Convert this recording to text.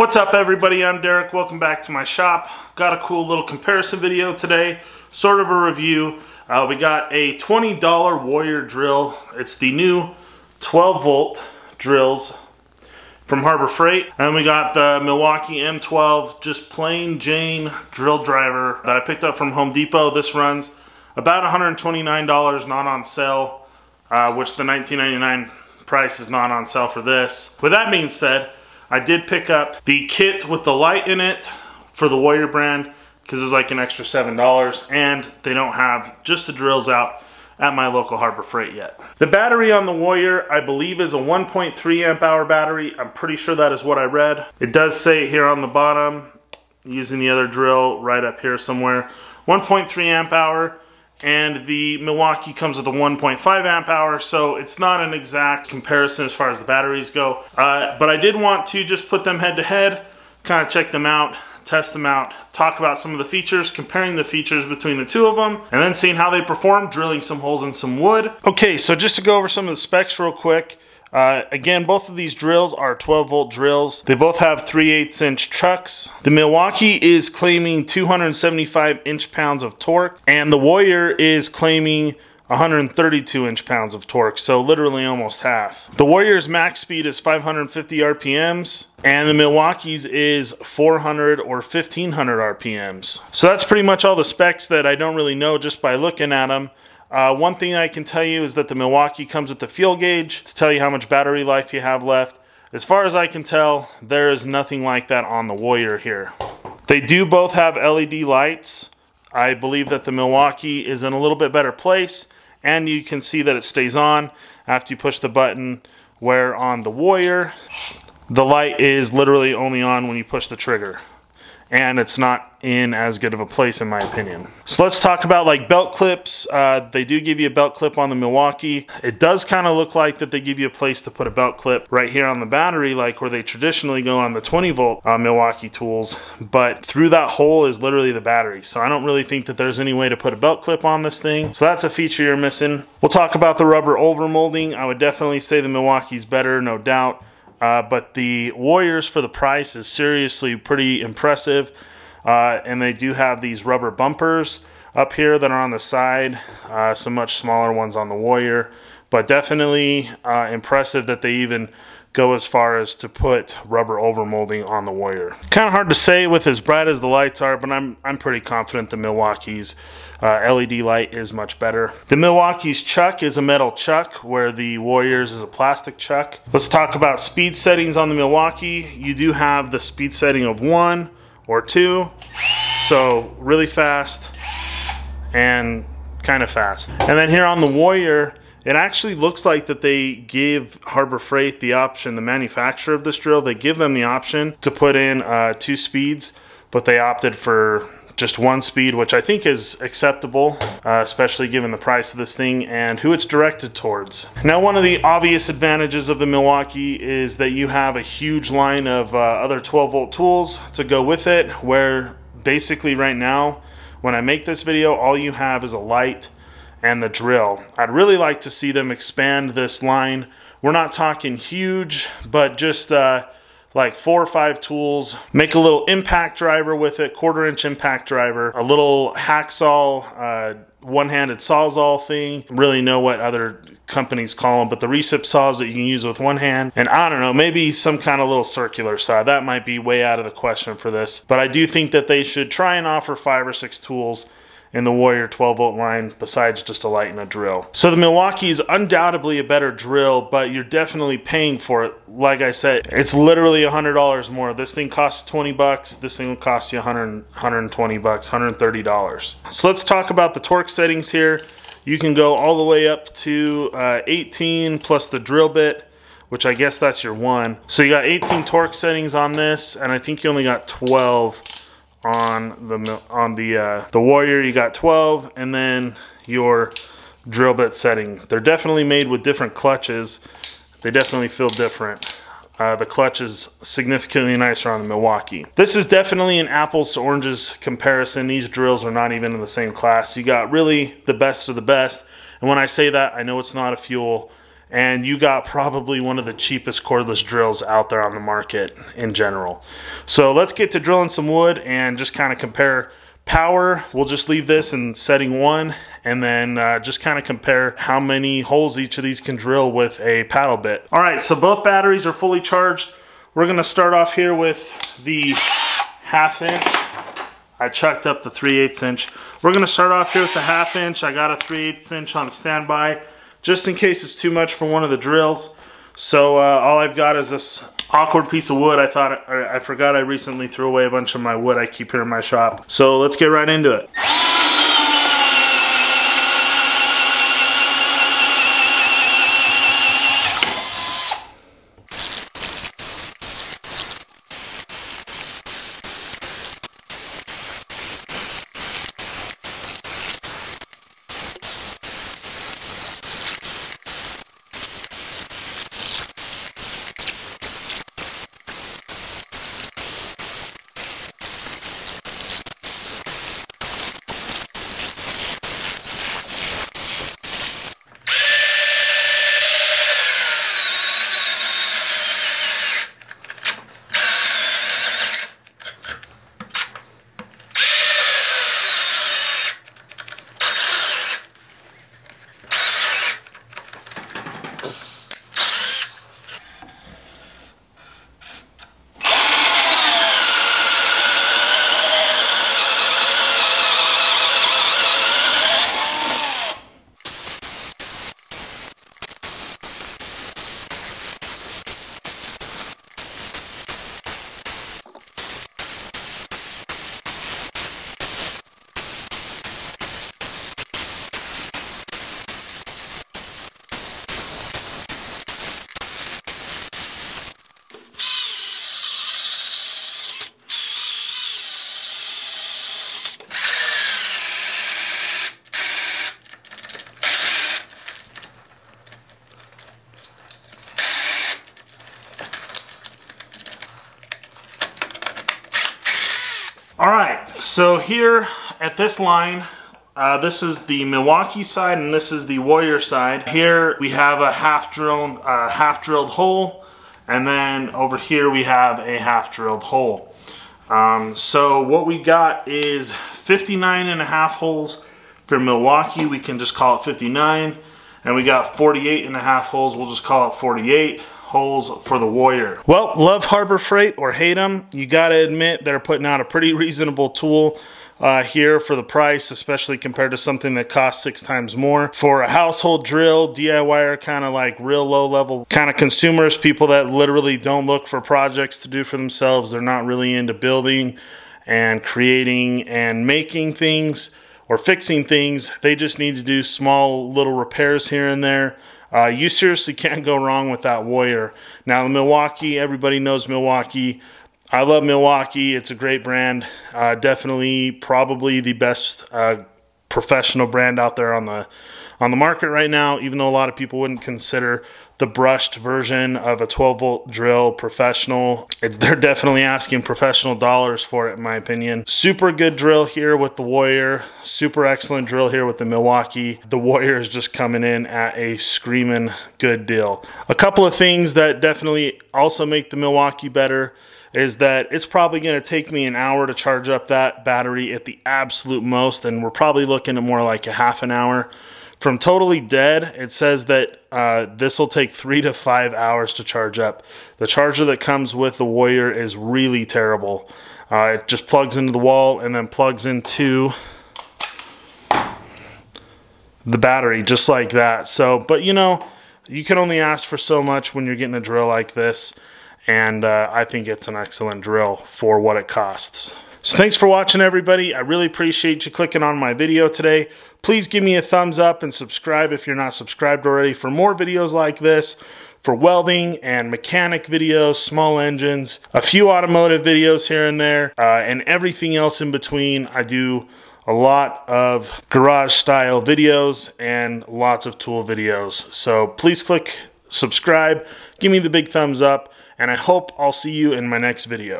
What's up everybody, I'm Derek, welcome back to my shop. Got a cool little comparison video today, sort of a review. Uh, we got a $20 Warrior drill. It's the new 12 volt drills from Harbor Freight. And we got the Milwaukee M12, just plain Jane drill driver that I picked up from Home Depot. This runs about $129, not on sale, uh, which the $19.99 price is not on sale for this. With that being said, I did pick up the kit with the light in it for the Warrior brand because it's like an extra $7 and they don't have just the drills out at my local Harbor Freight yet. The battery on the Warrior, I believe is a 1.3 amp hour battery. I'm pretty sure that is what I read. It does say here on the bottom, using the other drill right up here somewhere, 1.3 amp hour and the Milwaukee comes with a 1.5 amp hour, so it's not an exact comparison as far as the batteries go. Uh, but I did want to just put them head to head, kind of check them out, test them out, talk about some of the features, comparing the features between the two of them, and then seeing how they perform, drilling some holes in some wood. Okay, so just to go over some of the specs real quick, uh, again, both of these drills are 12 volt drills. They both have 3 8 inch chucks. The Milwaukee is claiming 275 inch pounds of torque, and the Warrior is claiming 132 inch pounds of torque, so literally almost half. The Warrior's max speed is 550 RPMs, and the Milwaukee's is 400 or 1500 RPMs. So that's pretty much all the specs that I don't really know just by looking at them. Uh, one thing I can tell you is that the Milwaukee comes with the fuel gauge to tell you how much battery life you have left. As far as I can tell, there is nothing like that on the Warrior here. They do both have LED lights. I believe that the Milwaukee is in a little bit better place and you can see that it stays on after you push the button where on the Warrior the light is literally only on when you push the trigger and it's not in as good of a place in my opinion. So let's talk about like belt clips. Uh, they do give you a belt clip on the Milwaukee. It does kind of look like that they give you a place to put a belt clip right here on the battery like where they traditionally go on the 20 volt uh, Milwaukee tools. But through that hole is literally the battery. So I don't really think that there's any way to put a belt clip on this thing. So that's a feature you're missing. We'll talk about the rubber over molding. I would definitely say the Milwaukee's better, no doubt. Uh, but the Warriors for the price is seriously pretty impressive. Uh, and they do have these rubber bumpers up here that are on the side, uh, some much smaller ones on the Warrior. But definitely uh, impressive that they even go as far as to put rubber overmolding on the Warrior. Kind of hard to say with as bright as the lights are, but I'm, I'm pretty confident the Milwaukee's uh, LED light is much better. The Milwaukee's chuck is a metal chuck, where the Warriors is a plastic chuck. Let's talk about speed settings on the Milwaukee. You do have the speed setting of one or two, so really fast and kind of fast. And then here on the Warrior, it actually looks like that they give Harbor Freight the option, the manufacturer of this drill, they give them the option to put in uh, two speeds, but they opted for just one speed, which I think is acceptable, uh, especially given the price of this thing and who it's directed towards. Now, one of the obvious advantages of the Milwaukee is that you have a huge line of uh, other 12 volt tools to go with it, where basically right now, when I make this video, all you have is a light and the drill. I'd really like to see them expand this line. We're not talking huge, but just uh, like four or five tools. Make a little impact driver with it, quarter inch impact driver, a little hacksaw, uh, one-handed sawzall thing. Really know what other companies call them, but the recip saws that you can use with one hand. And I don't know, maybe some kind of little circular saw. That might be way out of the question for this. But I do think that they should try and offer five or six tools in the Warrior 12 volt line besides just a light and a drill. So the Milwaukee is undoubtedly a better drill, but you're definitely paying for it. Like I said, it's literally $100 more. This thing costs 20 bucks. This thing will cost you 100, 120 bucks, $130. So let's talk about the torque settings here. You can go all the way up to uh, 18 plus the drill bit which I guess that's your one. So you got 18 torque settings on this, and I think you only got 12 on the on the uh, the Warrior you got 12 and then your drill bit setting they're definitely made with different clutches they definitely feel different uh, the clutch is significantly nicer on the Milwaukee. This is definitely an apples to oranges comparison. These drills are not even in the same class. You got really the best of the best. And when I say that, I know it's not a fuel and you got probably one of the cheapest cordless drills out there on the market in general. So let's get to drilling some wood and just kind of compare power. We'll just leave this in setting one and then uh, just kind of compare how many holes each of these can drill with a paddle bit. All right, so both batteries are fully charged. We're gonna start off here with the half inch. I chucked up the 3 8 inch. We're gonna start off here with the half inch. I got a 3 8 inch on standby just in case it's too much for one of the drills. So uh, all I've got is this awkward piece of wood. I thought, I forgot I recently threw away a bunch of my wood I keep here in my shop. So let's get right into it. All right, so here at this line, uh, this is the Milwaukee side and this is the Warrior side. Here we have a half drilled, uh, half drilled hole and then over here we have a half drilled hole. Um, so what we got is 59 and a half holes for Milwaukee. We can just call it 59. And we got 48 and a half holes. We'll just call it 48 holes for the Warrior. Well, love Harbor Freight or hate them, you gotta admit they're putting out a pretty reasonable tool uh, here for the price, especially compared to something that costs six times more. For a household drill, DIYer kind of like real low level kind of consumers, people that literally don't look for projects to do for themselves. They're not really into building and creating and making things or fixing things. They just need to do small little repairs here and there. Uh, you seriously can't go wrong with that Warrior. Now, the Milwaukee, everybody knows Milwaukee. I love Milwaukee. It's a great brand. Uh, definitely, probably the best uh, professional brand out there on the on the market right now. Even though a lot of people wouldn't consider the brushed version of a 12 volt drill professional. It's, they're definitely asking professional dollars for it, in my opinion. Super good drill here with the Warrior. Super excellent drill here with the Milwaukee. The Warrior is just coming in at a screaming good deal. A couple of things that definitely also make the Milwaukee better is that it's probably going to take me an hour to charge up that battery at the absolute most, and we're probably looking at more like a half an hour. From Totally Dead, it says that uh, this will take three to five hours to charge up. The charger that comes with the Warrior is really terrible. Uh, it just plugs into the wall and then plugs into the battery just like that. So, but you know, you can only ask for so much when you're getting a drill like this. And uh, I think it's an excellent drill for what it costs. So thanks for watching everybody. I really appreciate you clicking on my video today. Please give me a thumbs up and subscribe if you're not subscribed already for more videos like this for welding and mechanic videos, small engines, a few automotive videos here and there, uh, and everything else in between. I do a lot of garage style videos and lots of tool videos. So please click subscribe, give me the big thumbs up, and I hope I'll see you in my next video.